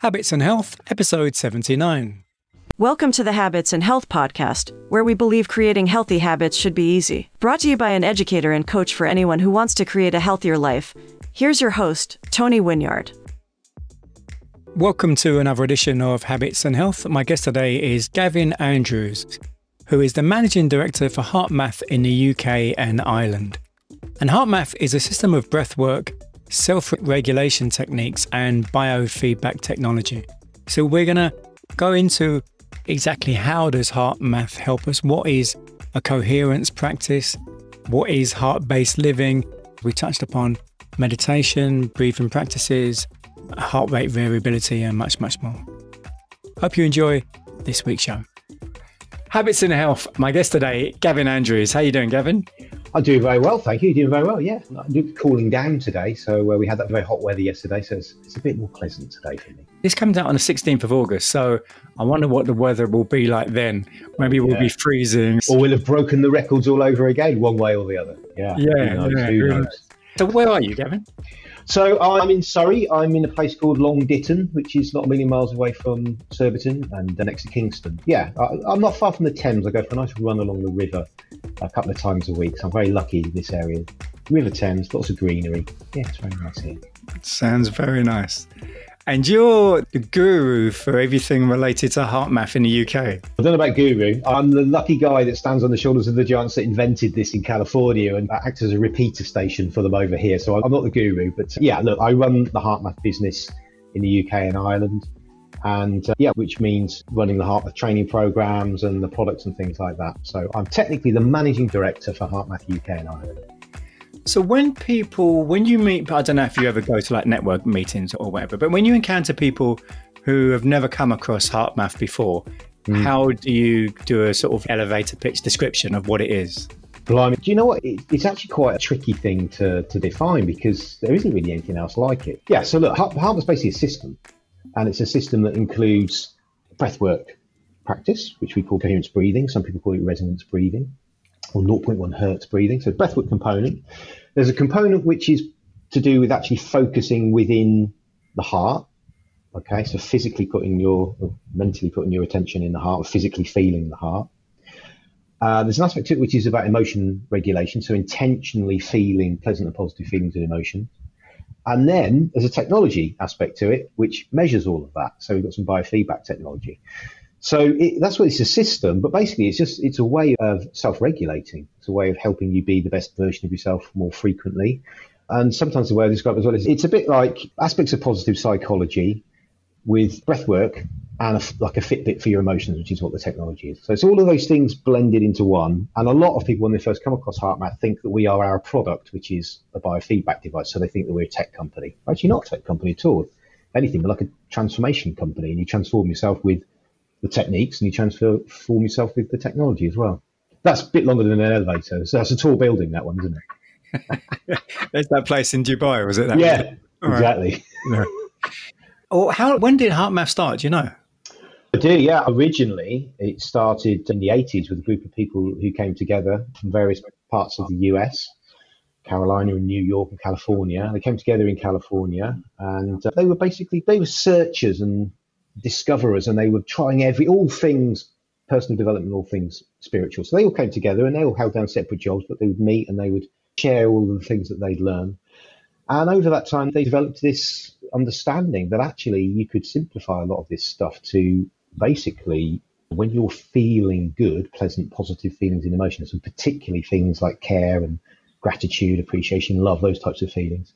Habits and Health, episode 79. Welcome to the Habits and Health Podcast, where we believe creating healthy habits should be easy. Brought to you by an educator and coach for anyone who wants to create a healthier life. Here's your host, Tony Winyard. Welcome to another edition of Habits and Health. My guest today is Gavin Andrews, who is the Managing Director for HeartMath in the UK and Ireland. And HeartMath is a system of breathwork, self regulation techniques, and biofeedback technology. So, we're going to go into exactly how does HeartMath help us? What is a coherence practice? What is heart based living? We touched upon meditation, breathing practices, heart rate variability, and much, much more. Hope you enjoy this week's show. Habits and Health. My guest today, Gavin Andrews. How are you doing, Gavin? I'm doing very well, thank you. Doing very well, yeah. I'm cooling down today, so uh, we had that very hot weather yesterday, so it's, it's, a bit more pleasant today for me. This comes out on the 16th of August, so I wonder what the weather will be like then. Maybe we'll yeah. be freezing, or we'll have broken the records all over again, one way or the other. Yeah, yeah. Who knows? Yeah, who knows? So where are you, Gavin? So I'm in Surrey. I'm in a place called Long Ditton, which is not a million miles away from Surbiton and next to Kingston. Yeah, I, am not far from the Thames. I go for a nice run along the river a couple of times a week. So I'm very lucky in this area. River Thames, lots of greenery. Yeah, it's very nice here. Sounds very nice. And you're the guru for everything related to HeartMath in the UK. I don't know about guru. I'm the lucky guy that stands on the shoulders of the giants that invented this in California and acts as a repeater station for them over here. So I'm not the guru, but yeah, look, I run the HeartMath business in the UK and Ireland. And uh, yeah, which means running the HeartMath training programs and the products and things like that. So I'm technically the managing director for HeartMath UK and Ireland. So when people, when you meet, I don't know if you ever go to like network meetings or whatever, but when you encounter people who have never come across HeartMath before, mm. how do you do a sort of elevator pitch description of what it is? Blimey, do you know what? It's actually quite a tricky thing to, to define because there isn't really anything else like it. Yeah, so look, HeartMath's basically a system, and it's a system that includes breathwork practice, which we call coherence breathing. Some people call it resonance breathing or 0.1 hertz breathing. So breathwork component. There's a component which is to do with actually focusing within the heart. Okay, so physically putting your, mentally putting your attention in the heart, or physically feeling the heart. Uh, there's an aspect to it which is about emotion regulation, so intentionally feeling pleasant and positive feelings and emotions. And then there's a technology aspect to it which measures all of that. So we've got some biofeedback technology. So it, that's what it's a system, but basically it's just it's a way of self-regulating. It's a way of helping you be the best version of yourself more frequently. And sometimes the way I describe it as well is it's a bit like aspects of positive psychology with breathwork and a, like a Fitbit for your emotions, which is what the technology is. So it's all of those things blended into one. And a lot of people, when they first come across HeartMath, think that we are our product, which is a biofeedback device. So they think that we're a tech company. We're actually, not a tech company at all. Anything, but like a transformation company, and you transform yourself with the techniques and you transform yourself with the technology as well. That's a bit longer than an elevator. So that's a tall building, that one, isn't it? There's that place in Dubai, was it? That yeah, exactly. Right. Or how? When did HeartMath start? Do you know? I do, yeah. Originally, it started in the 80s with a group of people who came together from various parts of the US, Carolina and New York and California. They came together in California and uh, they were basically, they were searchers and discoverers and they were trying every all things personal development, all things spiritual. So they all came together and they all held down separate jobs, but they would meet and they would share all the things that they'd learned. And over that time, they developed this understanding that actually you could simplify a lot of this stuff to basically when you're feeling good, pleasant, positive feelings and emotions, and particularly things like care and gratitude, appreciation, love, those types of feelings,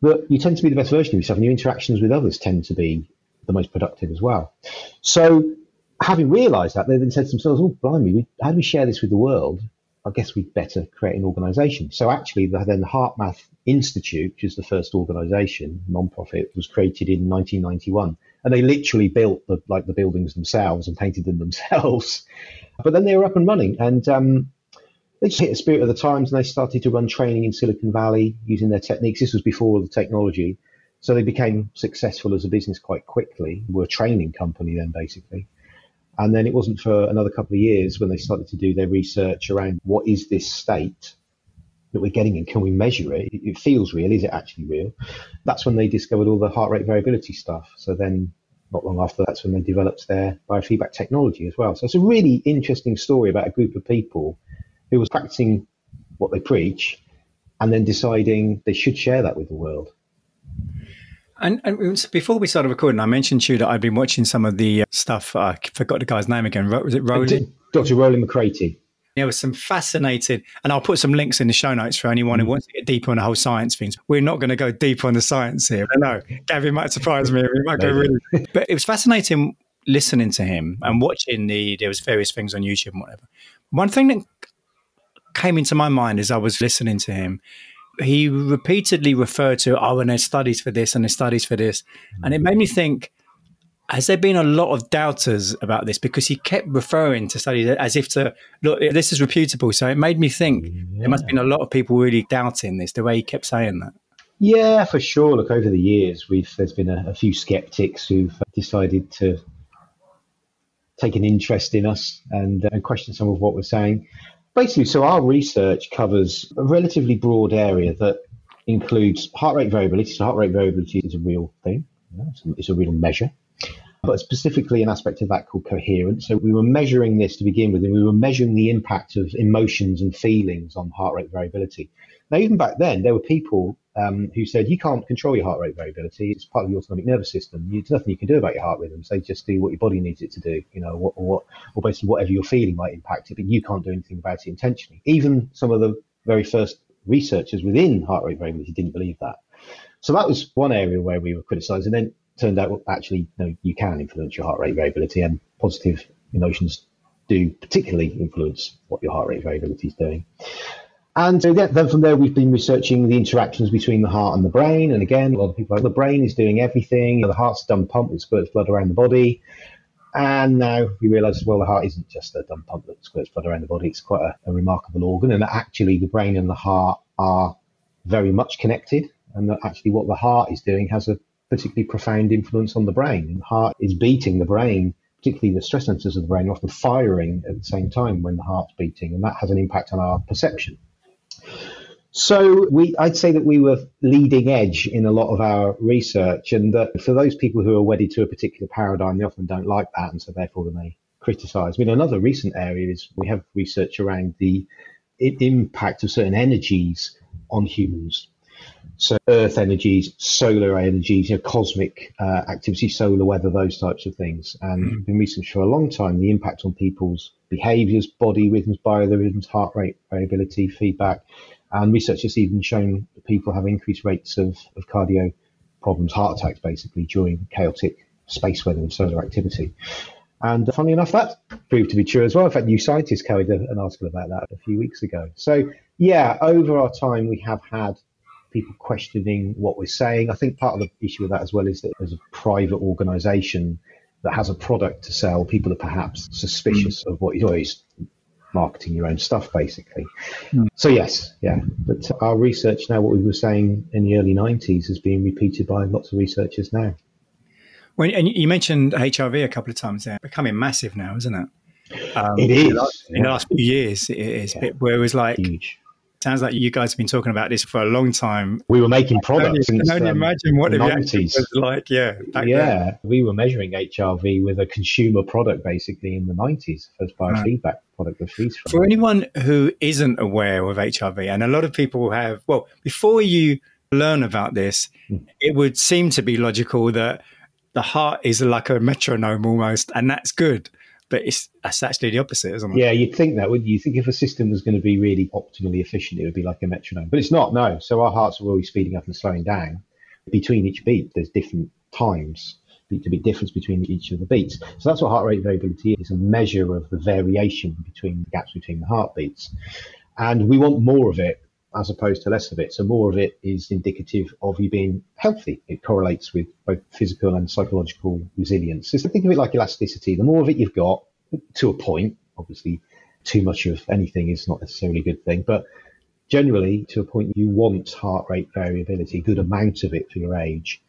that you tend to be the best version of yourself and your interactions with others tend to be the most productive as well. So, having realised that, they then said to themselves, "Oh, blimey, how do we share this with the world? I guess we'd better create an organization. So, actually, the, then the HeartMath Institute, which is the first organisation, non-profit, was created in 1991, and they literally built the, like the buildings themselves and painted them themselves. but then they were up and running, and um, they just hit the spirit of the times, and they started to run training in Silicon Valley using their techniques. This was before the technology so they became successful as a business quite quickly. We're a training company then, basically. And then it wasn't for another couple of years when they started to do their research around what is this state that we're getting in? Can we measure it? It feels real. Is it actually real? That's when they discovered all the heart rate variability stuff. So then not long after that's when they developed their biofeedback technology as well. So it's a really interesting story about a group of people who was practicing what they preach and then deciding they should share that with the world. And, and, before we started recording, I mentioned to you that I've been watching some of the uh, stuff. I forgot the guy's name again. Was it Roland? Dr. Roland McCraty. There was some fascinating, and I'll put some links in the show notes for anyone who mm. wants to get deeper on the whole science things. We're not going to go deep on the science here. I know Gavin might surprise me. We might go really, but it was fascinating listening to him and watching the. There was various things on YouTube and whatever. One thing that came into my mind as I was listening to him he repeatedly referred to, oh, and there's studies for this and there's studies for this. And it made me think, has there been a lot of doubters about this? Because he kept referring to studies as if to, look, this is reputable. So it made me think yeah. there must have been a lot of people really doubting this, the way he kept saying that. Yeah, for sure. Look, over the years, we've there's been a, a few skeptics who've decided to take an interest in us and, uh, and question some of what we're saying. Basically, so our research covers a relatively broad area that includes heart rate variability. So heart rate variability is a real thing. You know, it's, a, it's a real measure but specifically an aspect of that called coherence. So we were measuring this to begin with, and we were measuring the impact of emotions and feelings on heart rate variability. Now, even back then, there were people um, who said you can't control your heart rate variability; it's part of your autonomic nervous system. There's nothing you can do about your heart rhythms. They just do what your body needs it to do, you know, or, what, or basically whatever you're feeling might impact it, but you can't do anything about it intentionally. Even some of the very first researchers within heart rate variability didn't believe that. So that was one area where we were criticised, and then turned out actually you, know, you can influence your heart rate variability, and positive emotions do particularly influence what your heart rate variability is doing. And so then from there, we've been researching the interactions between the heart and the brain. And again, a lot of people like the brain is doing everything. You know, the heart's a dumb pump that squirts blood around the body. And now we realize, well, the heart isn't just a dumb pump that squirts blood around the body. It's quite a, a remarkable organ. And that actually the brain and the heart are very much connected. And that actually what the heart is doing has a particularly profound influence on the brain. The heart is beating the brain, particularly the stress centers of the brain are often firing at the same time when the heart's beating, and that has an impact on our perception. So we, I'd say that we were leading edge in a lot of our research, and that for those people who are wedded to a particular paradigm, they often don't like that, and so therefore they may criticise. I mean, another recent area is we have research around the impact of certain energies on humans. So Earth energies, solar energies, you know, cosmic uh, activity, solar weather, those types of things. And mm. been researched for a long time the impact on people's behaviours, body rhythms, biorhythms, heart rate variability, feedback. And research has even shown that people have increased rates of, of cardio problems, heart attacks basically, during chaotic space weather and solar activity. And funnily enough, that proved to be true as well. In fact, New Scientist carried a, an article about that a few weeks ago. So, yeah, over our time, we have had people questioning what we're saying. I think part of the issue with that as well is that as a private organisation that has a product to sell, people are perhaps suspicious of what you're always marketing your own stuff, basically. Mm. So yes, yeah. But our research now, what we were saying in the early '90s, is being repeated by lots of researchers now. When and you mentioned HRV a couple of times there, becoming massive now, isn't it? Um, it is. In the, last, in the last few years, it is. Yeah. Where it was like Huge sounds like you guys have been talking about this for a long time. We were making products. Can only, um, imagine what the 90s. was like. Yeah, yeah. Then. We were measuring HRV with a consumer product basically in the 90s as biofeedback right. product of. For anyone who isn't aware of HRV, and a lot of people have, well, before you learn about this, mm. it would seem to be logical that the heart is like a metronome almost, and that's good but it's that's actually the opposite, isn't it? Yeah, you'd think that, would you? think if a system was going to be really optimally efficient, it would be like a metronome, but it's not. No, so our hearts are always speeding up and slowing down. Between each beat, there's different times to be difference between each of the beats. So that's what heart rate variability is, a measure of the variation between the gaps between the heartbeats. And we want more of it as opposed to less of it. So more of it is indicative of you being healthy. It correlates with both physical and psychological resilience. So think of it like elasticity. The more of it you've got, to a point, obviously, too much of anything is not necessarily a good thing, but generally, to a point, you want heart rate variability, good amount of it for your age.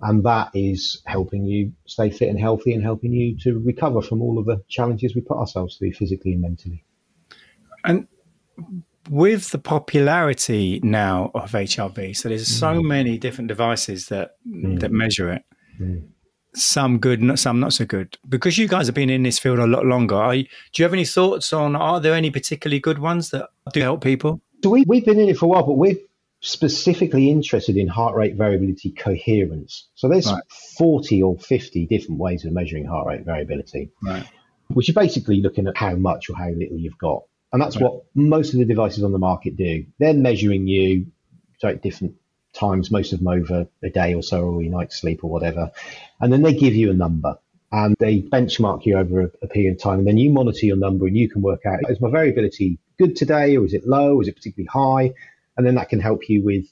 And that is helping you stay fit and healthy and helping you to recover from all of the challenges we put ourselves through physically and mentally. And with the popularity now of HRV, so there's so mm. many different devices that mm. that measure it. Mm. some good, some not so good. Because you guys have been in this field a lot longer, you, do you have any thoughts on are there any particularly good ones that do help people? So we, we've been in it for a while, but we're specifically interested in heart rate variability coherence. So there's right. 40 or 50 different ways of measuring heart rate variability, right. which are basically looking at how much or how little you've got. And that's what most of the devices on the market do. They're measuring you at different times, most of them over a day or so, or your night's sleep or whatever. And then they give you a number and they benchmark you over a, a, period of time. And then you monitor your number and you can work out is my variability good today or is it low? Is it particularly high? And then that can help you with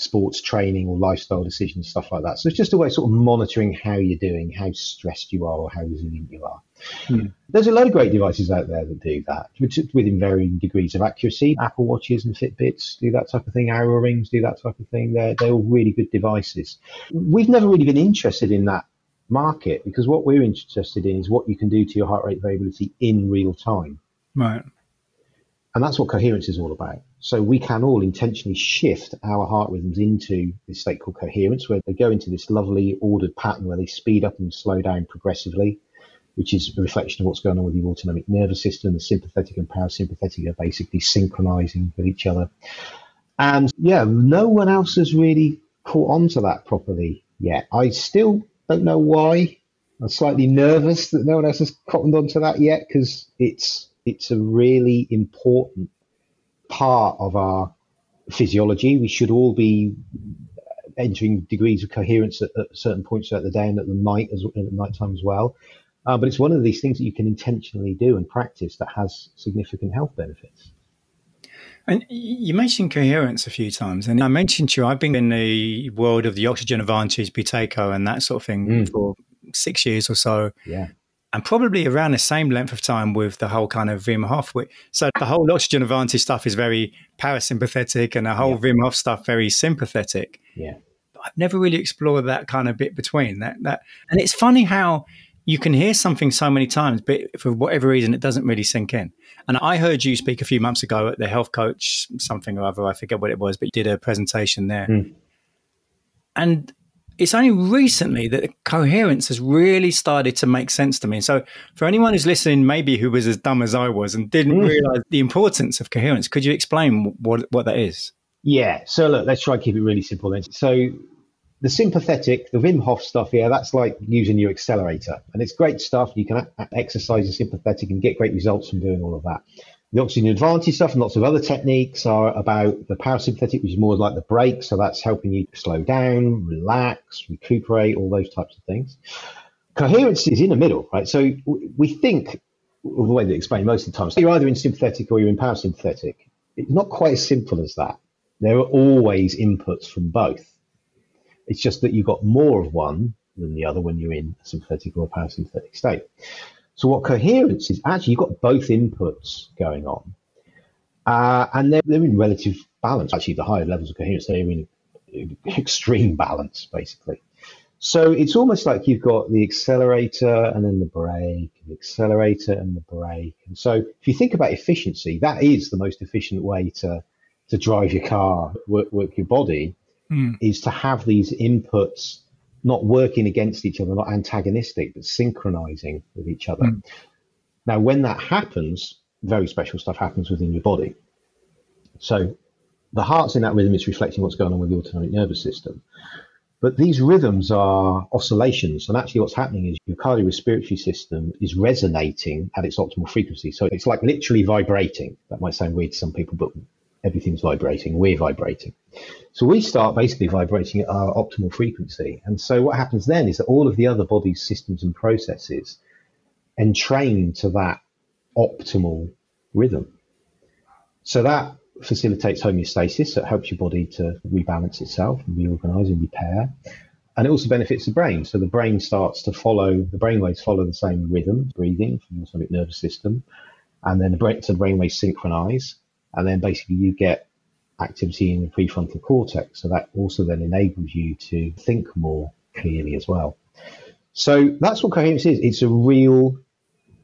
sports training or lifestyle decisions, stuff like that. So it's just a way of sort of monitoring how you're doing, how stressed you are, or how resilient you are. Hmm. There's a lot of great devices out there that do that, within varying degrees of accuracy. Apple Watches and Fitbits do that type of thing. Oura Rings do that type of thing. They're, they're all really good devices. We've never really been interested in that market because what we're interested in is what you can do to your heart rate variability in real time. Right. And that's what coherence is all about. So we can all intentionally shift our heart rhythms into this state called coherence, where they go into this lovely ordered pattern where they speed up and slow down progressively, which is a reflection of what's going on with your autonomic nervous system. The sympathetic and parasympathetic are basically synchronizing with each other. And yeah, no one else has really caught on to that properly yet. I still don't know why. I'm slightly nervous that no one else has cottoned onto that yet because it's it's a really important part of our physiology. We should all be entering degrees of coherence at, at certain points throughout the day and at the night as at night time as well. Uh, but it's one of these things that you can intentionally do and practice that has significant health benefits. And you mentioned coherence a few times, and I mentioned to you I've been in the world of the oxygen advantage, Buteyko, and that sort of thing mm. for six years or so. Yeah and probably around the same length of time with the whole kind of Wim Hof. So the whole oxygen advantage stuff is very parasympathetic, and the whole yeah. Wim Hof stuff very sympathetic. Yeah, but I've never really explored that kind of bit between that. That and it's funny how you can hear something so many times, but for whatever reason, it doesn't really sink in. And I heard you speak a few months ago at the health coach something or other. I forget what it was, but you did a presentation there. Mm. And it's only recently that coherence has really started to make sense to me. So, for anyone who's listening, maybe who was as dumb as I was and didn't mm. realize the importance of coherence, could you explain what what that is? Yeah. So, look, let's try and keep it really simple then. So, the sympathetic, the Wim Hof stuff, here, that's like using your accelerator, and it's great stuff. You can exercise the sympathetic and get great results from doing all of that. The oxygen advantage stuff and lots of other techniques are about the parasympathetic, which is more like the brake. So that's helping you slow down, relax, recuperate, all those types of things. Coherence is in the middle, right? So we think, the way they explain most of the time, so you're either in sympathetic or you're in parasympathetic. It's not quite as simple as that. There are always inputs from both. It's just that you've got more of one than the other when you're in a sympathetic or a parasympathetic state. So what coherence is actually you've got both inputs going on, uh, and they're, they're in relative balance. Actually, the higher levels of coherence they're in extreme balance, basically. So it's almost like you've got the accelerator and then the brake, the accelerator and the brake. And so if you think about efficiency, that is the most efficient way to to drive your car, work, work your body, mm. is to have these inputs not working against each other, not antagonistic, but synchronizing with each other. Mm. Now, when that happens, very special stuff happens within your body. So the heart's in that rhythm, it's reflecting what's going on with the autonomic nervous system. But these rhythms are oscillations, and actually, what's happening is your cardiorespiratory system is resonating at its optimal frequency. So it's like literally vibrating. That might sound weird to some people, but everything's vibrating. We're vibrating. So we start basically vibrating at our optimal frequency. And so what happens then is that all of the other body's systems and processes entrain to that optimal rhythm. So that facilitates homeostasis. So it helps your body to rebalance itself and reorganize and repair. And it also benefits the brain. So the brain starts to follow, the brain waves follow the same rhythm, breathing from the autonomic nervous system. And then the brain, so the brain waves synchronize. And then basically you get activity in the prefrontal cortex. So that also then enables you to think more clearly as well. So that's what coherence is. It's a real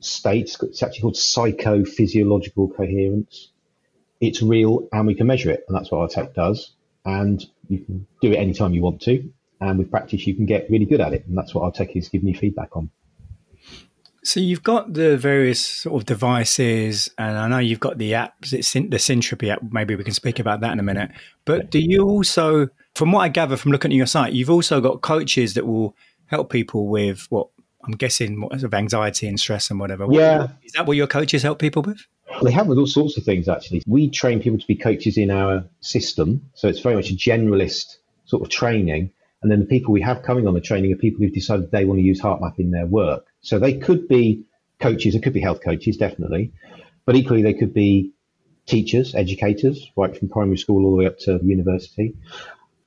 state. It's actually called psychophysiological coherence. It's real and we can measure it. And that's what our tech does. And you can do it anytime you want to. And with practice, you can get really good at it. And that's what Arteki is giving you feedback on. So you've got the various sort of devices, and I know you've got the apps. It's the Syntropy app. Maybe we can speak about that in a minute. But do you also, from what I gather from looking at your site, you've also got coaches that will help people with what I'm guessing what, of anxiety and stress and whatever. Yeah, is that what your coaches help people with? They help with all sorts of things. Actually, we train people to be coaches in our system, so it's very much a generalist sort of training. And then the people we have coming on the training are people who've decided they want to use HeartMath in their work. So they could be coaches, it could be health coaches, definitely, but equally they could be teachers, educators, right from primary school all the way up to university.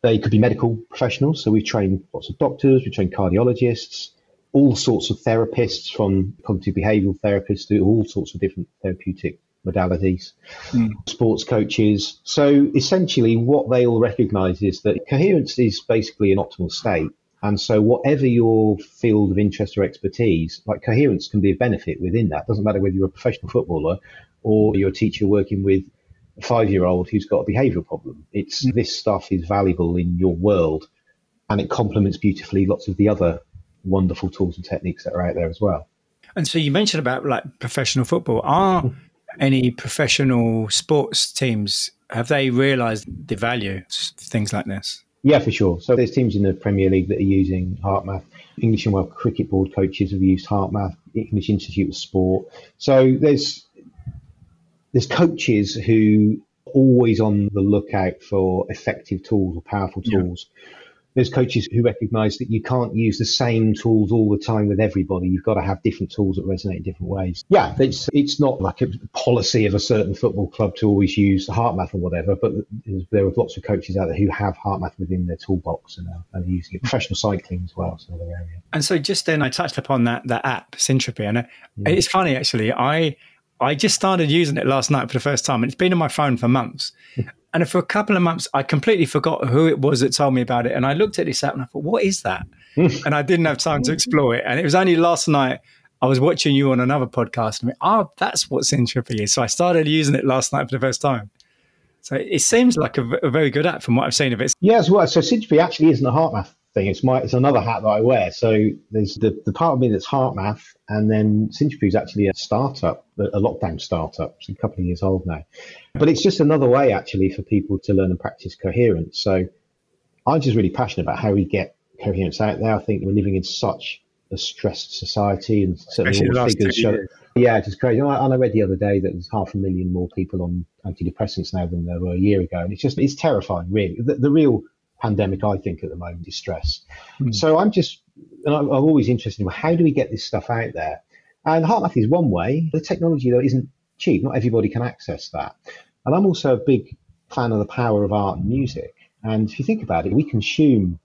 They could be medical professionals. So we've trained lots of doctors, we've trained cardiologists, all sorts of therapists from cognitive behavioral therapists to all sorts of different therapeutic modalities, mm. sports coaches. So essentially, what they all recognize is that coherence is basically an optimal state. And so, whatever your field of interest or expertise, like coherence can be a benefit within that. Doesn't matter whether you're a professional footballer or you're a teacher working with a five year old who's got a behavioral problem. It's mm. this stuff is valuable in your world and it complements beautifully lots of the other wonderful tools and techniques that are out there as well. And so, you mentioned about like professional football. Are hmm. any professional sports teams have they realized the value of things like this? Yeah, for sure. So there's teams in the Premier League that are using HeartMath. England and Wales Cricket Board coaches have used HeartMath. English Institute of Sport. So there's there's coaches who are always on the lookout for effective tools or powerful tools. Yeah there's coaches who recognize that you can't use the same tools all the time with everybody. You've got to have different tools that resonate in different ways. Yeah, it's it's not like a policy of a certain football club to always use HeartMath or whatever, but there are lots of coaches out there who have HeartMath within their toolbox and are, and are using it. Professional cycling as well, another area. And so just then I touched upon that that app, Syntropy, and yeah. Mm. it's funny actually. I I just started using it last night for the first time, and it's been on my phone for months. And for a couple of months, I completely forgot who it was that told me about it. And I looked at this app and I thought, what is that? and I didn't have time to explore it. And it was only last night I was watching you on another podcast and went, oh, that's what Syntropy is. So I started using it last night for the first time. So it seems like a, a very good app from what I've seen of it. Yeah, well. So Syntropy actually isn't a HeartMath thing. It's my it's another hat that I wear. So there's the, the part of me that's HeartMath, and then Syntropy is actually a startup, a lockdown startup. It's a couple of years old now, but it's just another way actually for people to learn and practice coherence. So I'm just really passionate about how we get coherence out there. I think we're living in such a stressed society, and certainly all the figures show. Yeah, it's crazy. And I, and I read the other day that there's half a million more people on antidepressants now than there were a year ago, and it's just it's terrifying, really. The, the real pandemic, I think, at the moment is stress. Mm. So I'm just, and I'm, I'm always interested in how do we get this stuff out there? And HeartMath is one way. The technology, though, isn't cheap. Not everybody can access that. And I'm also a big fan of the power of art and music. And if you think about it, we consume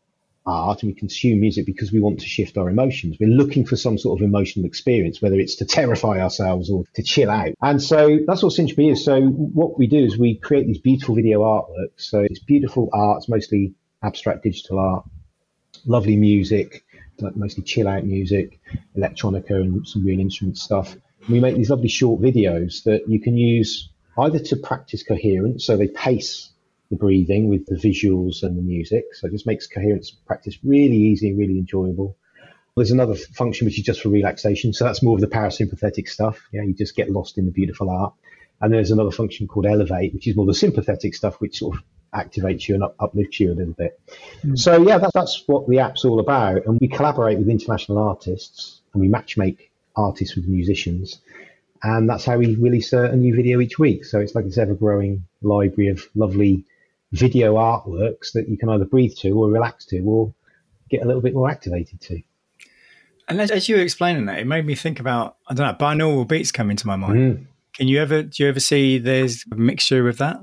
art and we consume music because we want to shift our emotions. We're looking for some sort of emotional experience, whether it's to terrify ourselves or to chill out. And so that's what Syntropy is. So what we do is we create these beautiful video artworks. So it's beautiful art. It's mostly abstract digital art, lovely music, like mostly chill out music, electronica, and some real instrument stuff. And we make these lovely short videos that you can use either to practice coherence, so they pace the breathing with the visuals and the music. So it just makes coherence practice really easy and really enjoyable. There's another function which is just for relaxation. So that's more of the parasympathetic stuff. Yeah, you just get lost in the beautiful art. And there's another function called elevate, which is more the sympathetic stuff, which sort of activates you and up, uplifts you a little bit. Mm. So yeah, that, that's what the app's all about. And we collaborate with international artists and we matchmake artists with musicians. And that's how we release a, a new video each week. So it's like this ever growing library of lovely video artworks that you can either breathe to or relax to or get a little bit more activated to. And as, as you were explaining that, it made me think about, I don't know, binaural beats come into my mind. Mm. Can you ever, do you ever see there's a mixture of that?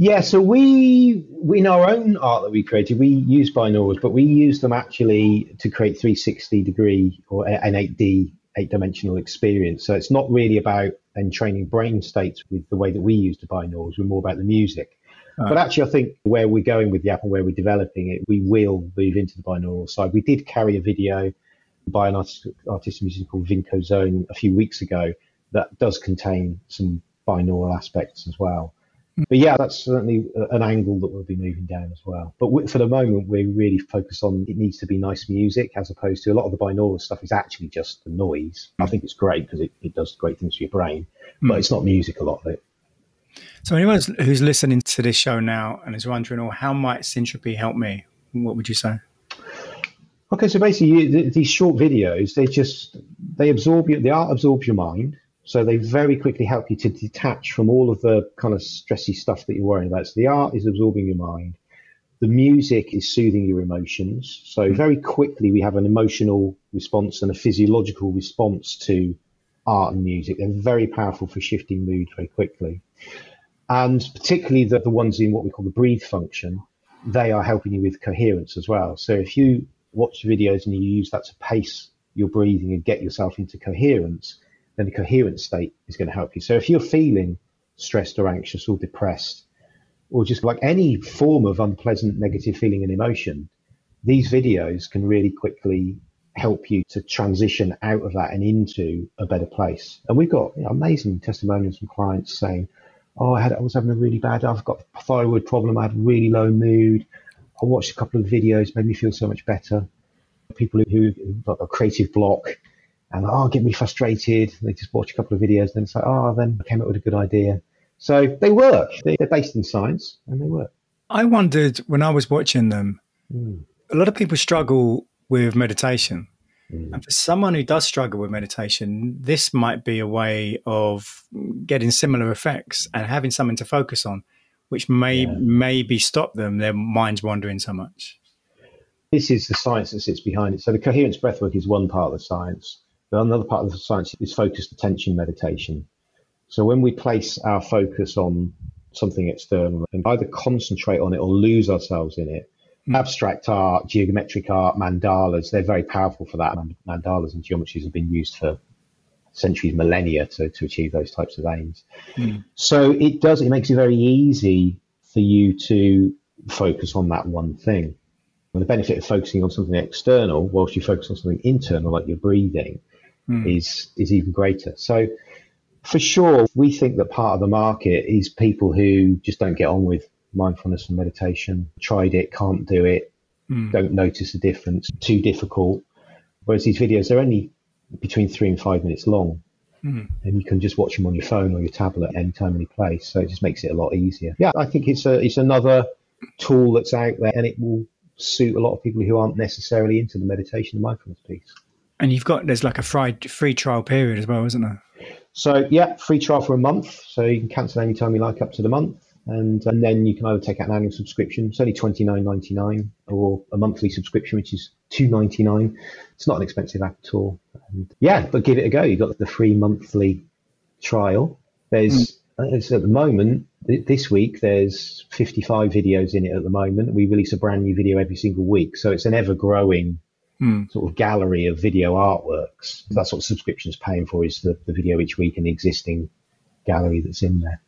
Yeah, so we, we in our own art that we created, we use binaurals, but we use them actually to create 360 degree or an 8D, eight dimensional experience. So it's not really about then training brain states with the way that we use the binaurals. We're more about the music. Ah. But actually, I think where we're going with the app and where we're developing it, we will move into the binaural side. We did carry a video by an artist, artist musician called Vinco Zone a few weeks ago that does contain some binaural aspects as well. But yeah, that's certainly an angle that we'll be moving down as well. But for the moment, we're really focused on it needs to be nice music as opposed to a lot of the binaural stuff is actually just the noise. I think it's great because it, it does great things for your brain, but mm. it's not music a lot of it. So anyone who's listening to this show now and is wondering, oh, how might Syntropy help me? What would you say? Okay, so basically, you, these short videos, they just they absorb you. They are absorb your mind, so they very quickly help you to detach from all of the kind of stressy stuff that you're worrying about. So the art is absorbing your mind. The music is soothing your emotions. So hmm. very quickly, we have an emotional response and a physiological response to art and music. They're very powerful for shifting mood very quickly. And particularly the, the ones in what we call the breathe function, they are helping you with coherence as well. So if you watch videos and you use that to pace your breathing and get yourself into coherence, then the coherent state is going to help you. So if you're feeling stressed or anxious or depressed, or just like any form of unpleasant negative feeling and emotion, these videos can really quickly help you to transition out of that and into a better place. And we've got you know, amazing testimonials from clients saying, "Oh, I had I was having a really bad. I've got a thyroid problem. I had a really low mood. I watched a couple of videos, made me feel so much better." People who, who've got a creative block and oh, get me frustrated. They just watch a couple of videos, and then say, oh, then I came up with a good idea. So they work. They're based in science and they work. I wondered when I was watching them, mm. a lot of people struggle with meditation. Mm. And for someone who does struggle with meditation, this might be a way of getting similar effects and having something to focus on, which may yeah. maybe stop them, their minds wandering so much. This is the science that sits behind it. So the coherence breathwork is one part of the science. But another part of the science is focused attention meditation. So when we place our focus on something external and either concentrate on it or lose ourselves in it, mm. abstract art, geometric art, mandalas, they're very powerful for that. Mandalas and geometries have been used for centuries, millennia to, to achieve those types of aims. Mm. So it does, it makes it very easy for you to focus on that one thing. And the benefit of focusing on something external whilst you focus on something internal, like your breathing, mm. is is even greater. So for sure, we think that part of the market is people who just don't get on with mindfulness and meditation, tried it, can't do it, mm. don't notice the difference, too difficult. Whereas these videos, they're only between three and five minutes long. Mm. And you can just watch them on your phone or your tablet anytime, any place. So it just makes it a lot easier. Yeah, I think it's a it's another tool that's out there, and it will suit a lot of people who aren't necessarily into the meditation and mindfulness piece. And you've got there's like a free free trial period as well, isn't there? So yeah, free trial for a month. So you can cancel anytime you like up to the month. And, and then you can either take out an annual subscription, it's only twenty nine ninety nine, or a monthly subscription, which is two ninety nine. It's not an expensive app at all. And yeah, but give it a go. You've got the free monthly trial. There's mm. at the moment this week there's 55 videos in it at the moment. We release a brand new video every single week, so it's an ever growing mm. sort of gallery of video artworks. That's what subscription's paying for is the, the video each week and the existing gallery that's in there.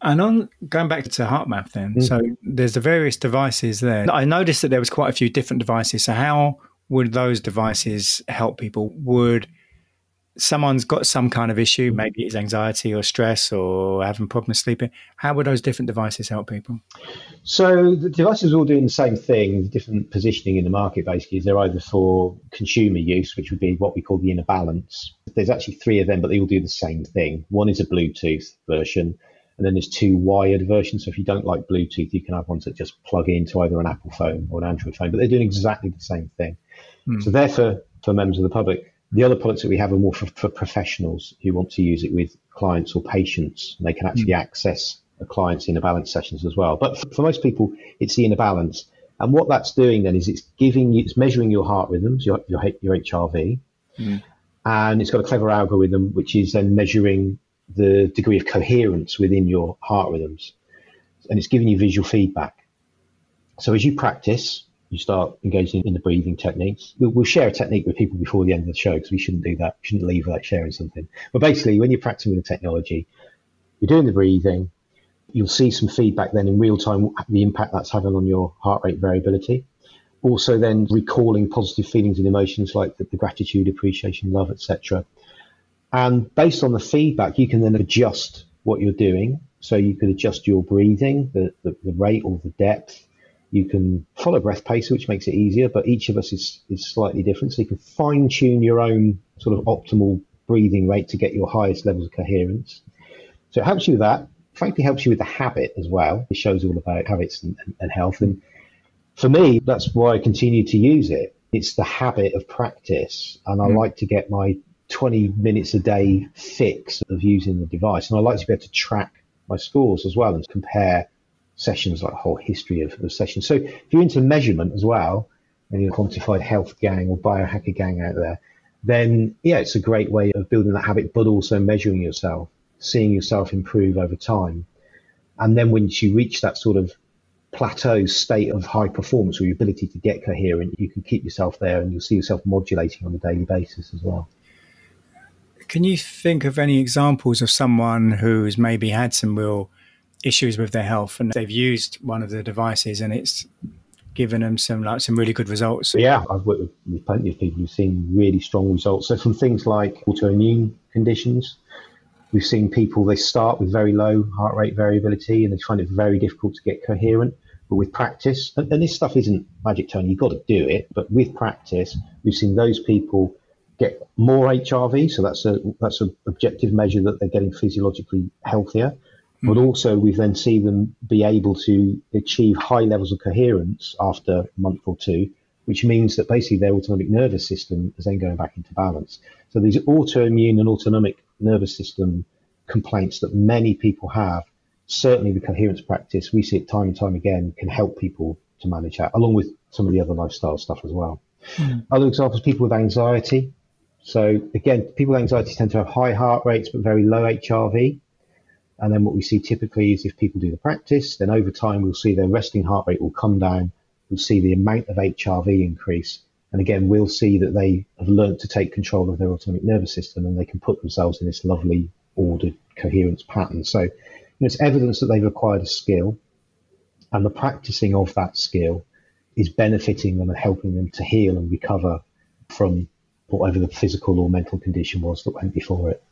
And on going back to HeartMath, then, mm. so there's the various devices there. I noticed that there was quite a few different devices. So how would those devices help people? Would someone's got some kind of issue, maybe it's anxiety or stress or having problems sleeping, how would those different devices help people? So the devices are all doing the same thing, different positioning in the market basically. They're either for consumer use, which would be what we call the inner balance. There's actually three of them, but they all do the same thing. One is a Bluetooth version, and then there's two wired versions. So if you don't like Bluetooth, you can have ones that just plug into either an Apple phone or an Android phone, but they're doing exactly the same thing. Mm. So they're for, for members of the public. The other products that we have are more for, for professionals who want to use it with clients or patients. And they can actually mm. access client's inner balance sessions as well. But for, for, most people, it's the inner balance. And what that's doing then is it's giving you, it's measuring your heart rhythms, your, your, your HRV. Mm. And it's got a clever algorithm which is then measuring the degree of coherence within your heart rhythms. And it's giving you visual feedback. So as you practice, you start engaging in the breathing techniques. We'll, we'll, share a technique with people before the end of the show because we shouldn't do that. We shouldn't leave without sharing something. But basically, when you're practicing with the technology, you're doing the breathing. You'll see some feedback then in real time, the impact that's having on your heart rate variability. Also, then recalling positive feelings and emotions like the, the gratitude, appreciation, love, etc. And based on the feedback, you can then adjust what you're doing So you could adjust your breathing, the, the, the rate or the depth. You can follow breath pacer, which makes it easier, but each of us is, is slightly different. So you can fine tune your own sort of optimal breathing rate to get your highest levels of coherence. So it helps you with that. Frankly, helps you with the habit as well. It shows all about habits and, and health. And for me, that's why I continue to use it. It's the habit of practice. And I mm. like to get my 20 minutes a day fix of using the device. And I like to be able to track my scores as well and compare sessions, like a whole history of the sessions. So if you're into measurement as well, and you're a quantified health gang or biohacker gang out there, then yeah, it's a great way of building that habit, but also measuring yourself, seeing yourself improve over time. And then once you reach that sort of plateau state of high performance or your ability to get coherent, you can keep yourself there and you'll see yourself modulating on a daily basis as well. Can you think of any examples of someone who's maybe had some real issues with their health and they've used one of the devices and it's given them some like some really good results? Yeah, I've worked with, with plenty of people who've seen really strong results. So from things like autoimmune conditions, we've seen people they start with very low heart rate variability and they find it very difficult to get coherent. But with practice, and, and this stuff isn't magic, Tony. You've got to do it. But with practice, we've seen those people get more HRV, so that's a that's an objective measure that they're getting physiologically healthier. Mm. But also, we then see them be able to achieve high levels of coherence after a month or two, which means that basically their autonomic nervous system is then going back into balance. So these autoimmune and autonomic nervous system complaints that many people have, certainly the coherence practice, we see it time and time again, can help people to manage that, along with some of the other lifestyle stuff as well. Mm. Other examples, people with anxiety, so again, people with anxiety tend to have high heart rates but very low HRV. And then what we see typically is if people do the practice, then over time we'll see their resting heart rate will come down. We'll see the amount of HRV increase. And again, we'll see that they have learned to take control of their autonomic nervous system and they can put themselves in this lovely ordered coherence pattern. So you know, it's evidence that they've acquired a skill and the practicing of that skill is benefiting them and helping them to heal and recover from whatever the physical or mental condition was that went before it.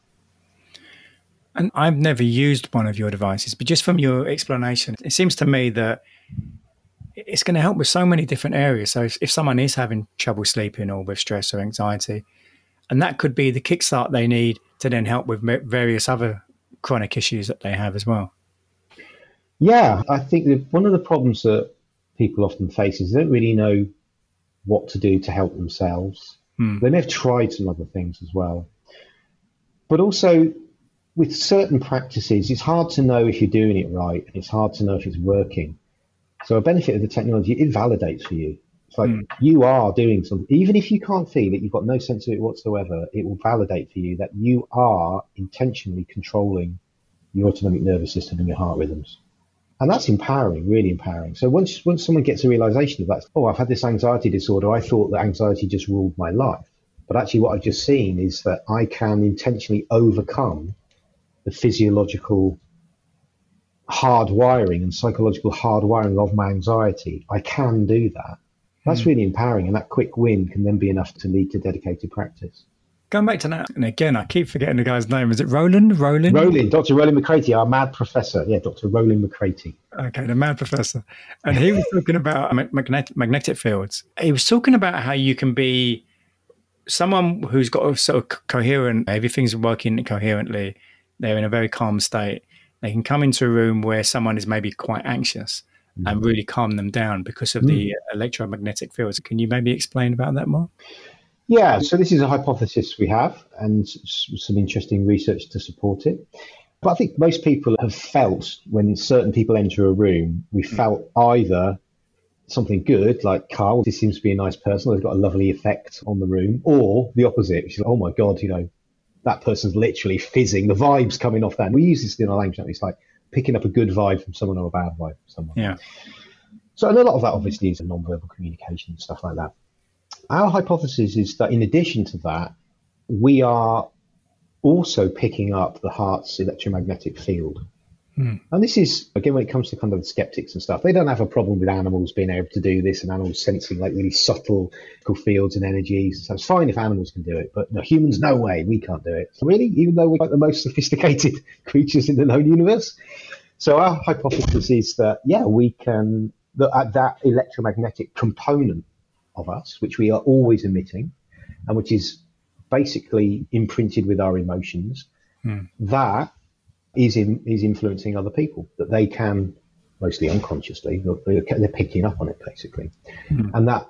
And I've never used one of your devices, but just from your explanation, it seems to me that it's going to help with so many different areas. So if, if someone is having trouble sleeping or with stress or anxiety, and that could be the kickstart they need to then help with various other chronic issues that they have as well. Yeah, I think that one of the problems that people often face is they don't really know what to do to help themselves. Hmm. They may have tried some other things as well. But also, with certain practices, it's hard to know if you're doing it right. And it's hard to know if it's working. So, a benefit of the technology, it validates for you. It's like hmm. you are doing something, even if you can't feel it, you've got no sense of it whatsoever, it will validate for you that you are intentionally controlling your autonomic nervous system and your heart rhythms. And that's empowering, really empowering. So once once someone gets a realization of that, oh, I've had this anxiety disorder. I thought that anxiety just ruled my life. But actually what I've just seen is that I can intentionally overcome the physiological hardwiring and psychological hardwiring of my anxiety. I can do that. That's mm. really empowering. And that quick win can then be enough to lead to dedicated practice. Going back to that, and again, I keep forgetting the guy's name. Is it Roland? Roland? Roland, Dr. Roland McCraty, our mad professor. Yeah, Dr. Roland McCraty. Okay, the mad professor. And he was talking about magnetic, magnetic fields. He was talking about how you can be someone who's got a sort of coherent, everything's working coherently. They're in a very calm state. They can come into a room where someone is maybe quite anxious mm. and really calm them down because of mm. the electromagnetic fields. Can you maybe explain about that more? Yeah, so this is a hypothesis we have and some interesting research to support it. But I think most people have felt when certain people enter a room, we hmm. felt either something good, like Carl, this seems to be a nice person, they've got a lovely effect on the room, or the opposite, which is, oh my God, you know, that person's literally fizzing, the vibe's coming off that. We use this in our language, it's like picking up a good vibe from someone or a bad vibe from someone. Yeah. So, and a lot of that obviously is a non-verbal communication and stuff like that. Our hypothesis is that in addition to that, we are also picking up the heart's electromagnetic field. Hmm. And this is, again, when it comes to kind of the skeptics and stuff, they don't have a problem with animals being able to do this and animals sensing like really subtle fields and energies. So it's fine if animals can do it, but no, humans, no way, we can't do it. Really, even though we're like the most sophisticated creatures in the known universe. So our hypothesis is that yeah, we can that at that electromagnetic component of us, which we are always emitting, and which is basically imprinted with our emotions, hmm. that is in, is influencing other people. That they can mostly unconsciously they're, picking up on it basically, hmm. and that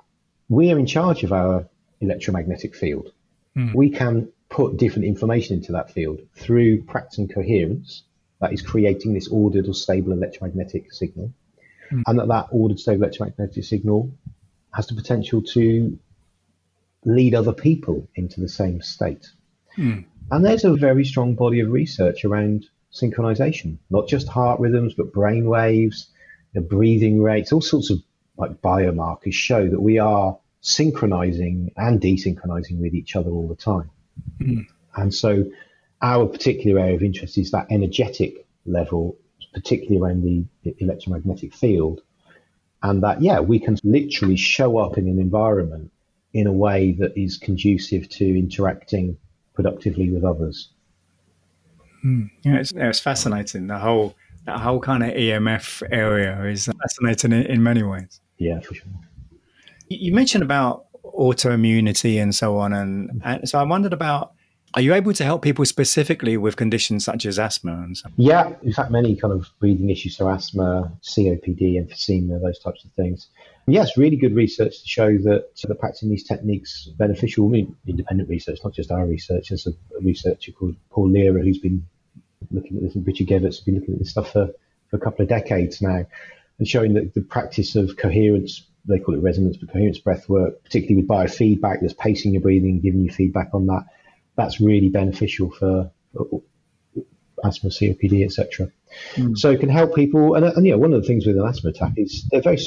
we are in charge of our electromagnetic field. Hmm. We can put different information into that field through practicing coherence, that is creating this ordered or stable electromagnetic signal, mm. and that that ordered stable electromagnetic signal has the potential to lead other people into the same state. Mm. And there's a very strong body of research around synchronization, not just heart rhythms, but brain waves, the breathing rates, all sorts of like biomarkers show that we are synchronizing and desynchronizing with each other all the time. Mm. And so our particular area of interest is that energetic level, particularly around the electromagnetic field. And that, yeah, we can literally show up in an environment in a way that is conducive to interacting productively with others. Mm. Yeah, it's, it's fascinating. The whole that whole kind of EMF area is fascinating in, in many ways. Yeah, for sure. You mentioned about autoimmunity and so on, and, and so I wondered about are you able to help people specifically with conditions such as asthma and? Yeah, in fact, many kind of breathing issues, so asthma, COPD, emphysema, those types of things. yes, really good research to show that the practicing these techniques beneficial. Independent research, not just our research. There's a, researcher called Paul Lehrer who's been looking at this, and Richard Gevirtz has been looking at this stuff for, for a couple of decades now, and showing that the practice of coherence they call it resonance, but coherence breath work, particularly with biofeedback, that's pacing your breathing, giving you feedback on that, that's really beneficial for, asthma, COPD, etc. Mm. So it can help people. And, and yeah, one of the things with an asthma attack is they're very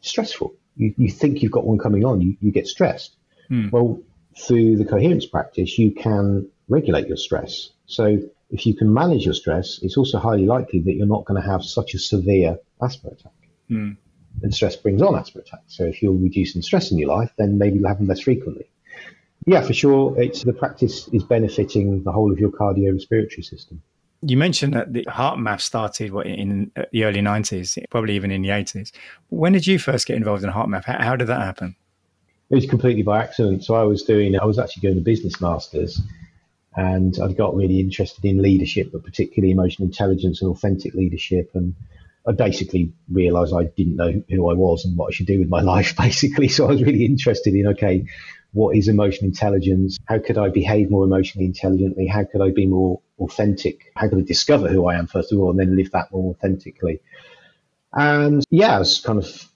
stressful. You, you think you've got one coming on, you, you get stressed. Mm. Well, through the coherence practice, you can regulate your stress. So if you can manage your stress, it's also highly likely that you're not going to have such a severe asthma attack. Mm. And stress brings on asthma attacks. So if you're reducing stress in your life, then maybe you'll have them less frequently. Yeah, for sure. It's the practice is benefiting the whole of your cardiorespiratory system. You mentioned that the HeartMath started what, in the early 90s, probably even in the 80s. When did you first get involved in HeartMath? How, how did that happen? It was completely by accident. So I was doing, I was actually doing to business masters and I'd got really interested in leadership, but particularly emotional intelligence and authentic leadership. And I basically realized I didn't know who I was and what I should do with my life, basically. So I was really interested in, okay, what is emotional intelligence? How could I behave more emotionally intelligently? How could I be more authentic? How could I discover who I am, first of all, and then live that more authentically? And yeah, as kind of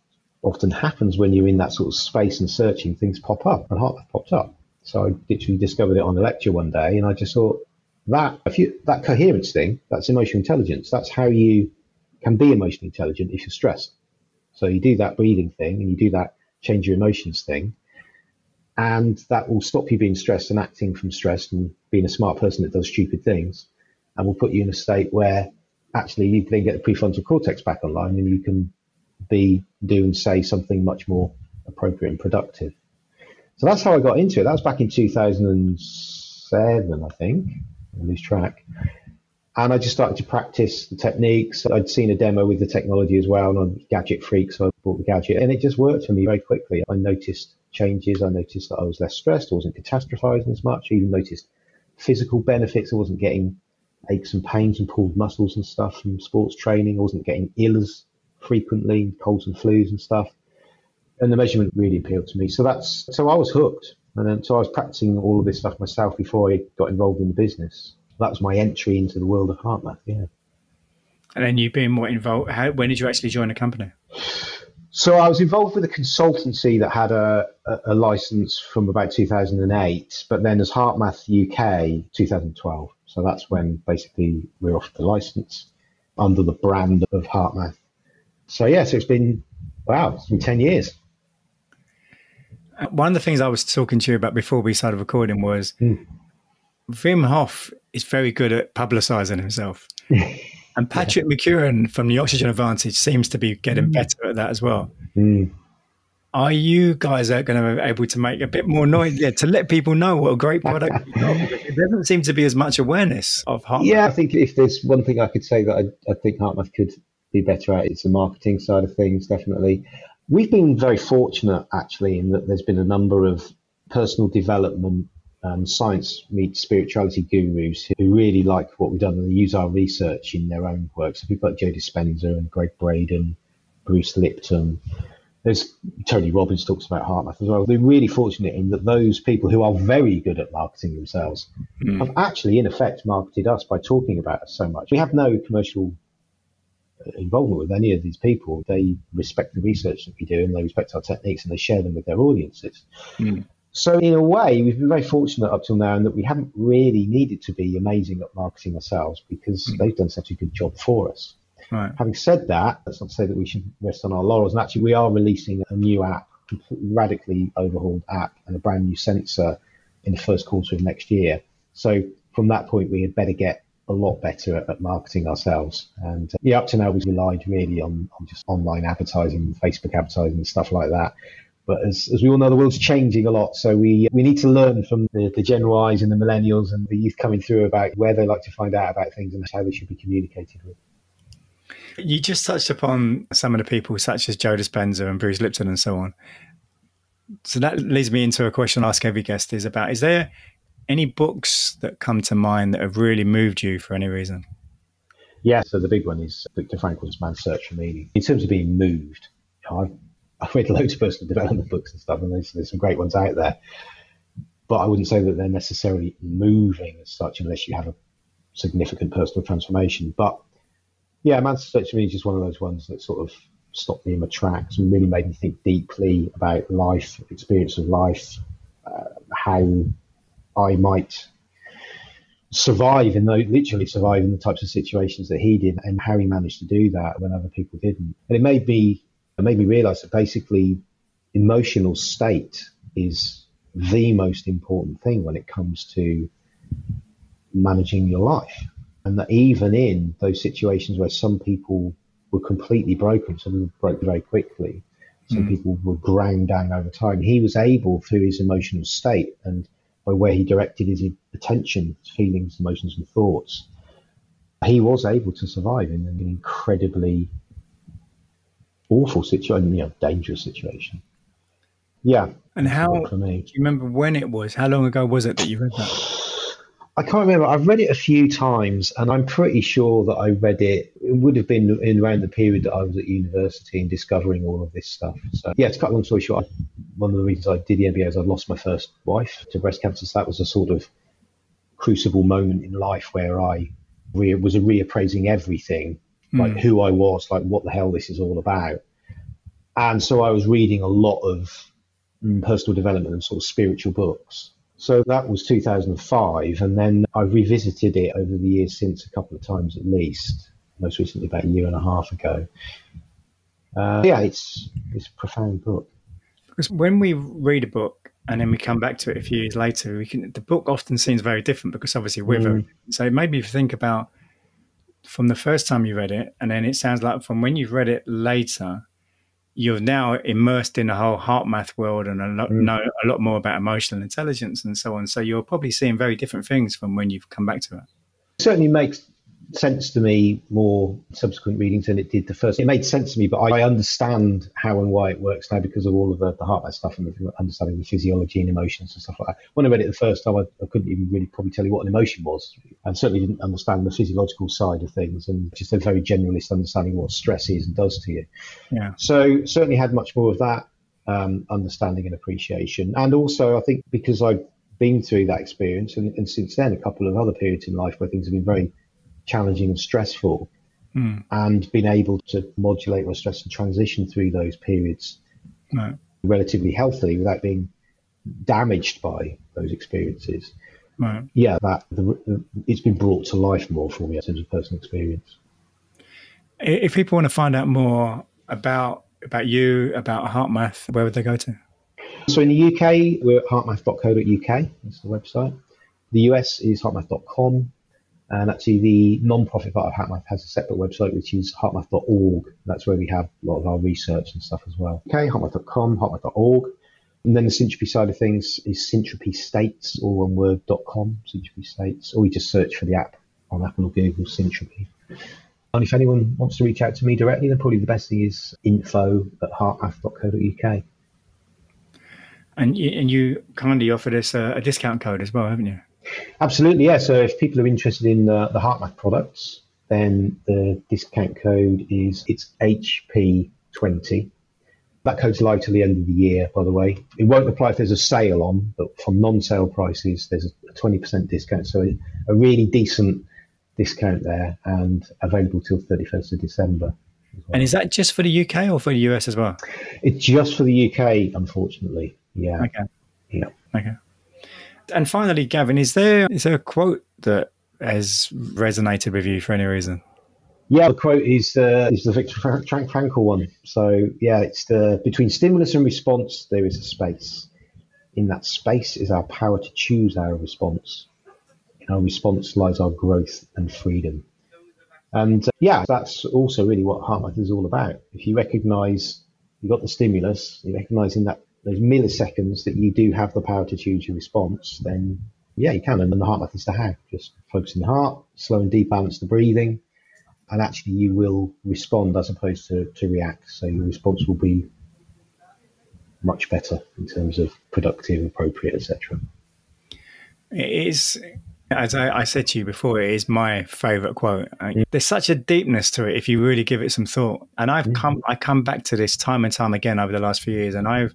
often happens when you're in that sort of space and searching, things pop up, and Heart popped up. So I literally discovered it on a lecture one day, and I just thought that if you that coherence thing, that's emotional intelligence. That's how you can be emotionally intelligent if you're stressed. So you do that breathing thing, and you do that change your emotions thing, and that will stop you being stressed and acting from stress and being a smart person that does stupid things and will put you in a state where actually you then get the prefrontal cortex back online and you can be do and say something much more appropriate and productive. So that's how i got into it. That was back in 2007 i think i lose track and I just started to practice the techniques. I'd seen a demo with the technology as well, and I'm a gadget freak, so I bought the gadget, and it just worked for me very quickly. I noticed changes. I noticed that I was less stressed. I wasn't catastrophizing as much. I even noticed physical benefits. I wasn't getting aches and pains and pulled muscles and stuff from sports training. I wasn't getting ill as frequently, colds and flus and stuff. And the measurement really appealed to me. So that's so I was hooked. And then so I was practicing all of this stuff myself before I got involved in the business that was my entry into the world of HeartMath. Yeah. And then you've been more involved. How, when did you actually join the company? So I was involved with a consultancy that had a, a, a license from about 2008, but then as HeartMath UK 2012. So that's when basically we are offered the license under the brand of HeartMath. So yeah, so it's been wow, it's been 10 years. Uh, one of the things I was talking to you about before we started recording was mm. Wim Hof is very good at publicizing himself. and Patrick yeah. From the Oxygen Advantage seems to be getting mm. better at that as well. Mm. are you guys are going to be able to make a bit more noise yeah, to let people know what a great product it doesn't seem to be as much awareness of HeartMath. Yeah, I think if there's one thing I could say that I, I think HeartMath could be better at, it's the marketing side of things, definitely. We've been very fortunate actually in that there's been a number of personal development um, science meets spirituality gurus who really like what we've done and they use our research in their own work. So people like Joe Dispenza and Gregg Braden, Bruce Lipton, there's Tony Robbins talks about HeartMath as well. They're really fortunate in that those people who are very good at marketing themselves mm. have actually, in effect, marketed us by talking about us so much. We have no commercial involvement with any of these people. They respect the research that we do and they respect our techniques and they share them with their audiences. Mm. So, in a way, we've been very fortunate up till now in that we haven't really needed to be amazing at marketing ourselves because mm. they've done such a good job for us. Right. Having said that, that's not to say that we should rest on our laurels. And actually, we are releasing a new app, completely radically overhauled app, and a brand new sensor in the first quarter of next year. So from that point, we had better get a lot better at, at marketing ourselves. And uh, yeah, up to now, we've relied really on, on just online advertising, Facebook advertising, and stuff like that. But as, as we all know, the world's changing a lot. So we we need to learn from the, the Gen Ys and the millennials and the youth coming through about where they like to find out about things and how they should be communicated with. You just touched upon some of the people such as Joe Dispenza and Bruce Lipton and so on. So that leads me into a question I ask every guest is about is there any books that come to mind that have really moved you for any reason? Yeah, so the big one is Viktor Frankl's Man's Search for Meaning. In terms of being moved, I've, I've read loads of personal development books and stuff, and there's, there's some great ones out there. But I wouldn't say that they're necessarily moving as such unless you have a significant personal transformation. But yeah, Man's Search for Me is just one of those ones that sort of stopped me in my tracks and really made me think deeply about life, experience of life, uh, how I might survive in those, literally survive in the types of situations that he did, and how he managed to do that when other people didn't. And it made me, it made me realize that basically, emotional state is the most important thing when it comes to managing your life and that even in those situations where some people were completely broken, some people broke very quickly, some mm. people were ground down over time, he was able through his emotional state and by where he directed his attention, feelings, emotions, and thoughts, he was able to survive in an incredibly awful situation, you know, dangerous situation. Yeah. And how, for me. do you remember when it was? How long ago was it that you read that? I can't remember. I've read it a few times, and I'm pretty sure that I read it. It would have been in around the period that I was at university and discovering all of this stuff. So, yeah, to cut a long story short, one of the reasons I did the MBA is I lost my first wife to breast cancer. So that was a sort of crucible moment in life where I re- was reappraising everything, mm. like who I was, like what the hell this is all about. And so I was reading a lot of mm, personal development and sort of spiritual books so that was 2005. And then I've revisited it over the years since a couple of times at least, most recently about a year and a half ago. Uh, yeah, it's, it's a profound book. Because when we read a book and then we come back to it a few years later, we can, the book often seems very different because obviously we're mm. so maybe if you think about from the first time you read it, and then it sounds like from when you've read it later, you're now immersed in the whole HeartMath world and a lot, mm. know a lot more about emotional intelligence and so on. So you're probably seeing very different things from when you've come back to it. Certainly makes sense to me more subsequent readings than it did the first. It made sense to me, but I, I understand how and why it works now because of all of the, the HeartMath stuff and the, understanding the physiology and emotions and stuff like that. When I read it the first time, I, I, couldn't even really probably tell you what an emotion was, and certainly didn't understand the physiological side of things, and just a very generalist understanding what stress is and does to you. Yeah. So certainly had much more of that um, understanding and appreciation, and also I think because I've been through that experience, and, and since then a couple of other periods in life where things have been very challenging and stressful, mm. and being able to modulate my stress and transition through those periods relatively healthily without being damaged by those experiences. Right. Yeah, that the, the, it's been brought to life more for me in terms of personal experience. If people want to find out more about about you, about HeartMath, where would they go to? So in the UK, we're at heartmath.co.uk. That's the website. The US is heartmath.com. And actually, the non-profit part of HeartMath has a separate website, which is heartmath.org. That's where we have a lot of our research and stuff as well. Okay, heartmath.com, heartmath.org. And then the Syntropy side of things is Syntropy States, all one word, .com, Syntropy States, or you just search for the app on Apple or Google, Syntropy. And if anyone wants to reach out to me directly, then probably the best thing is info at heartmath.co.uk. And you, and you kindly offered us a, a discount code as well, haven't you? Absolutely, yeah. So if people are interested in uh, the HeartMath products, then the discount code is it's HHP20. That code's live till the end of the year, by the way. It won't apply if there's a sale on, but for non-sale prices, there's a 20% discount. So a really decent discount there and available till 31st of December. Well. And is that just for the UK or for the US as well? It's just for the UK, unfortunately. Yeah. Okay. Yeah. Okay. And finally, Gavin, is there is there a quote that has resonated with you for any reason? Yeah, the quote is uh, is the Viktor Frankl one. So yeah, it's the between stimulus and response there is a space. In that space is our power to choose our response. In our response lies our growth and freedom. And uh, yeah, that's also really what HeartMath is all about. If you recognise you've got the stimulus, you recognise in that those milliseconds that you do have the power to choose your response, then yeah, you can. And then the HeartMath is to how. Just focus in the heart, slow and deep balance the breathing, and actually you will respond as opposed to, to react. So your response will be much better in terms of productive, appropriate, etc. It is, as I, I, said to you before, it is my favourite quote. Mm. There's such a deepness to it if you really give it some thought. And I've mm. come, I come back to this time and time again over the last few years, and I've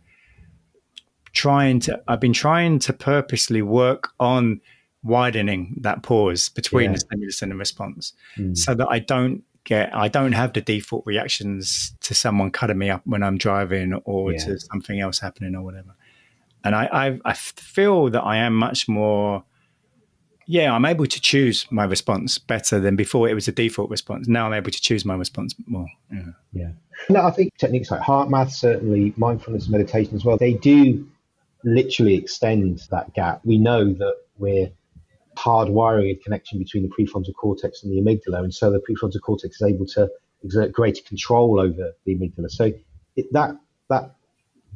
trying to I've been trying to purposely work on widening that pause between yeah. the stimulus and the response mm. so that I don't get I don't have the default reactions to someone cutting me up when I'm driving or yeah. to something else happening or whatever. And I, I, I feel that I am much more yeah, I'm able to choose my response better than before it was a default response. Now I'm able to choose my response more. Yeah. Yeah. No, I think techniques like HeartMath, certainly mindfulness meditation as well, they do literally extend that gap. We know that we're hardwiring a connection between the prefrontal cortex and the amygdala, and so the prefrontal cortex is able to exert greater control over the amygdala. So it, that that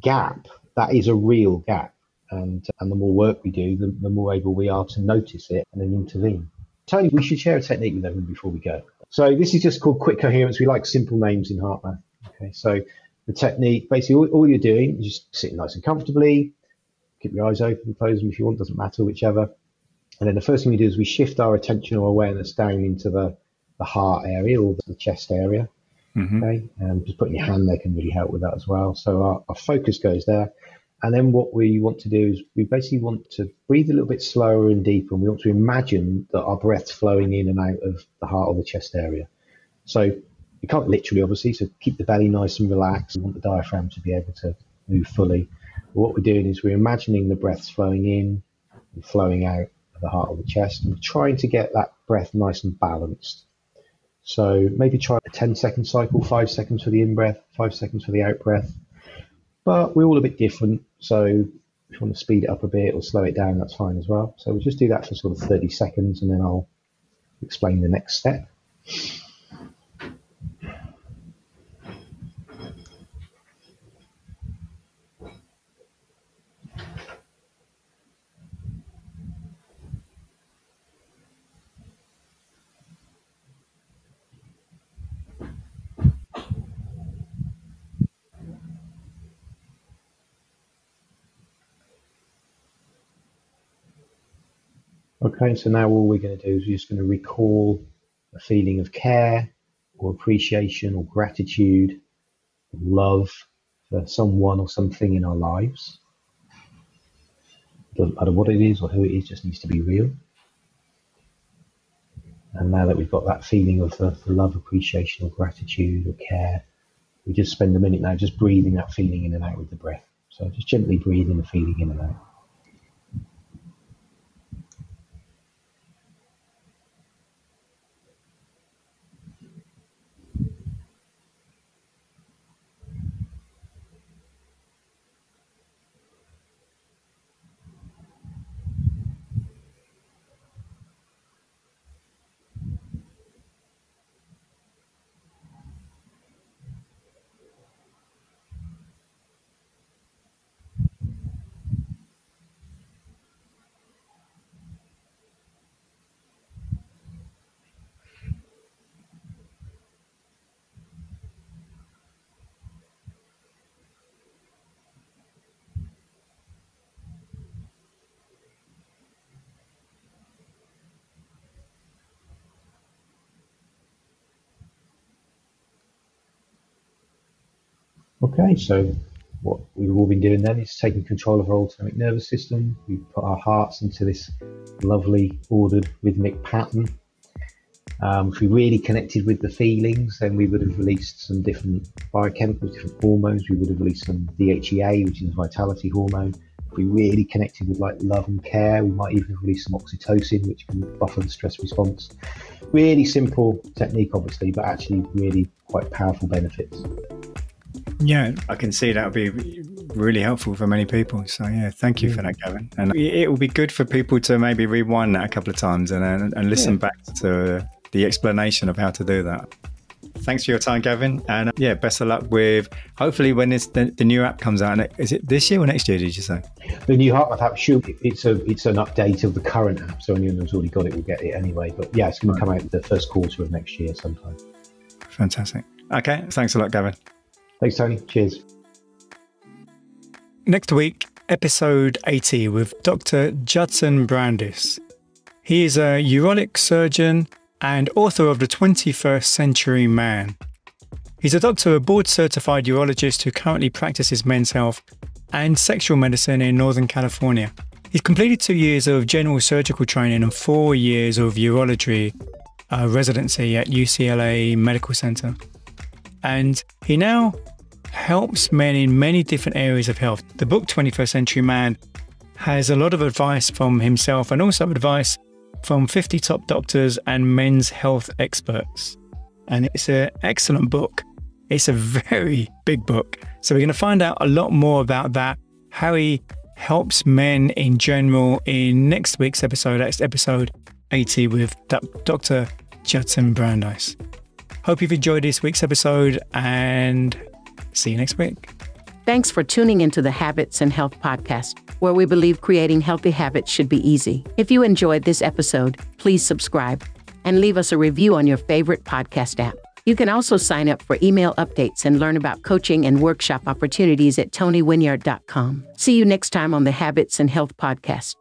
gap, that is a real gap, and and the more work we do, the, the more able we are to notice it and then intervene. Tony, we should share a technique with everyone before we go. So this is just called quick coherence. We like simple names in HeartMath. Okay, so the technique, basically, all, all you're doing is just sitting nice and comfortably, keep your eyes open, close them if you want, doesn't matter, whichever. And then the first thing we do is we shift our attention or awareness down into the, the heart area or the chest area. Mm-hmm. Okay, and just putting your hand there can really help with that as well. So our, our focus goes there. And then what we want to do is we basically want to breathe a little bit slower and deeper. And we want to imagine that our breath's flowing in and out of the heart or the chest area. So you can't literally, obviously, so keep the belly nice and relaxed. We want the diaphragm to be able to move fully what we're doing is we're imagining the breaths flowing in and flowing out of the heart of the chest and we're trying to get that breath nice and balanced. So maybe try a 10 second cycle, five seconds for the in breath, five seconds for the out breath. But we're all a bit different. So if you want to speed it up a bit or slow it down, that's fine as well. So we'll just do that for sort of 30 seconds and then I'll explain the next step. Okay, so now all we're going to do is we're just going to recall a feeling of care or appreciation or gratitude, or love for someone or something in our lives. Doesn't matter what it is or who it is, just needs to be real. And now that we've got that feeling of the, love, appreciation, or gratitude or care, we just spend a minute now just breathing that feeling in and out with the breath. So just gently breathing the feeling in and out. Okay, so what we've all been doing then is taking control of our autonomic nervous system. We put our hearts into this lovely, ordered, rhythmic pattern. Um, if we really connected with the feelings, then we would have released some different biochemicals, different hormones. We would have released some DHEA, which is a vitality hormone. If we really connected with like love and care, we might even release some oxytocin, which can buffer the stress response. Really simple technique, obviously, but actually really quite powerful benefits. Yeah, I can see that would be really helpful for many people. So yeah, thank you yeah. for that, Gavin. And it will be good for people to maybe rewind that a couple of times and and, and listen yeah. back to the explanation of how to do that. Thanks for your time, Gavin. And uh, yeah, best of luck with hopefully when this, the, the new app comes out. Is it this year or next year? Did you say the new HeartMath app? Should it's a it's an update of the current app, so anyone who's already got it will get it anyway. But yeah, it's going to come out the first quarter of next year sometime. Fantastic. Okay, thanks a lot, Gavin. Thanks, Tony. Cheers. Next week, episode 80 with Dr. Judson Brandeis. He is a urologic surgeon and author of The 21st Century Man. He's a doctor, a board certified urologist who currently practices men's health and sexual medicine in Northern California. He's completed two years of general surgical training and four years of urology uh, residency at UCLA Medical Center. And he now helps men in many different areas of health. The book 21st Century Man has a lot of advice from himself and also advice from 50 top doctors and men's health experts. And it's an excellent book. It's a very big book. So we're going to find out a lot more about that, how he helps men in general in next week's episode. That's episode 80 with Dr. Judson Brandeis. Hope you've enjoyed this week's episode and see you next week. Thanks for tuning into the Habits and Health Podcast, where we believe creating healthy habits should be easy. If you enjoyed this episode, please subscribe and leave us a review on your favorite podcast app. You can also sign up for email updates and learn about coaching and workshop opportunities at tonywinyard.com. See you next time on the Habits and Health Podcast.